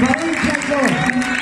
マリーちゃんと